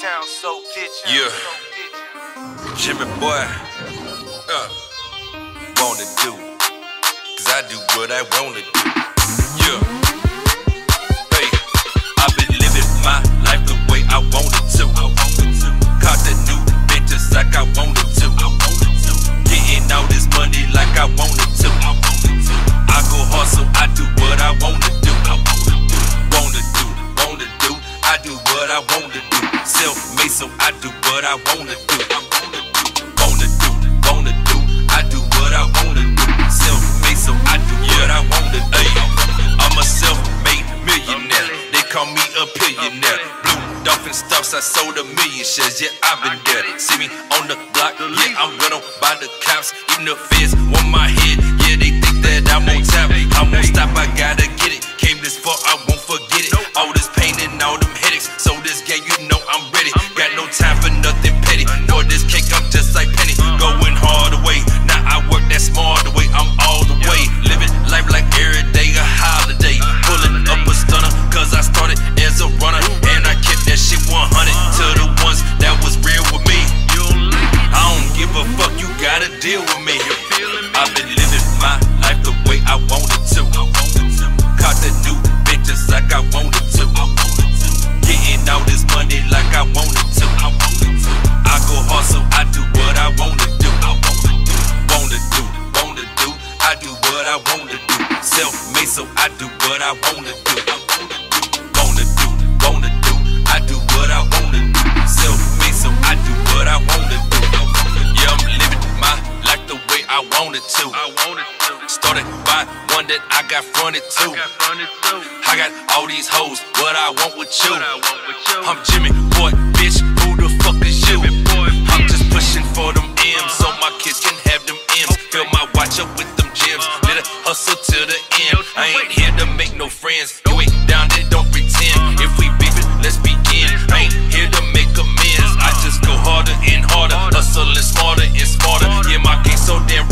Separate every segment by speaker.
Speaker 1: sound so ditch.
Speaker 2: Yeah. Jimmy boy, uh, wanna do, cause I do what I wanna do. Yeah. Hey, I've been living my life the way I wanted to. Caught the new bitches like I wanted to. Getting all this money like I wanted to. I go hustle, I do what I wanna do. Wanna do, wanna do, I do what I wanna do. Self-made, so I do what I wanna do. Wanna do, wanna do, I do what I wanna do. Self-made, so I do what I wanna do. I'm a self-made millionaire. They call me a billionaire. Blue dolphin stocks, I sold a million shares. Yeah, I've been there. See me on the block. Yeah, I'm run by the cops. Even the feds want my head. Yeah, they think that I'm on top. I won't stop, I gotta get it. Came this far, I deal with me. I've been living my life the way I wanted to. Caught the new bitches like I wanted to. Getting all this money like I wanted to. I go hard so I do what I wanna do. Wanna do, wanna do, I do what I wanna do. Self-made so I do what I wanna do. Wanna do, wanna do, I do what I wanna do. Self-made so I do what I way I wanted to. Started by one that I got fronted to. I got all these hoes, what I want with you. I'm Jimmy, boy, bitch, who the fuck is you? I'm just pushing for them M's so my kids can have them M's. Fill my watch up with them gems, let it hustle to the end. I ain't here to make no friends. You ain't down there, don't pretend. If we beef it, let's begin. I ain't here to make amends. I just go harder and harder, hustling smarter and smarter. Yeah, my game so damn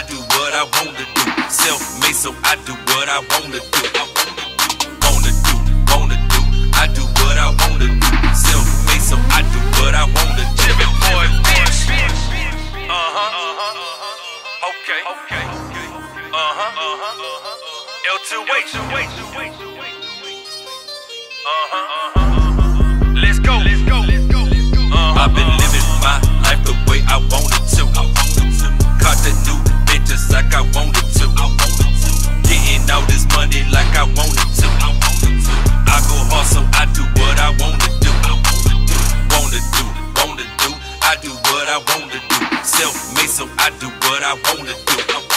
Speaker 2: I do what I wanna do. Self-made so I do what I wanna do. Wanna do, wanna do, I do what I wanna do. Self-made so I do what I wanna do. Jimmy boy, bitch. Uh huh. Okay. Okay. Uh huh. Uh huh. L2H. Uh huh. Let's go. Let's go. Uh-huh. I've been living my life the way I wanted to. Self made, so I do what I wanna do. I'm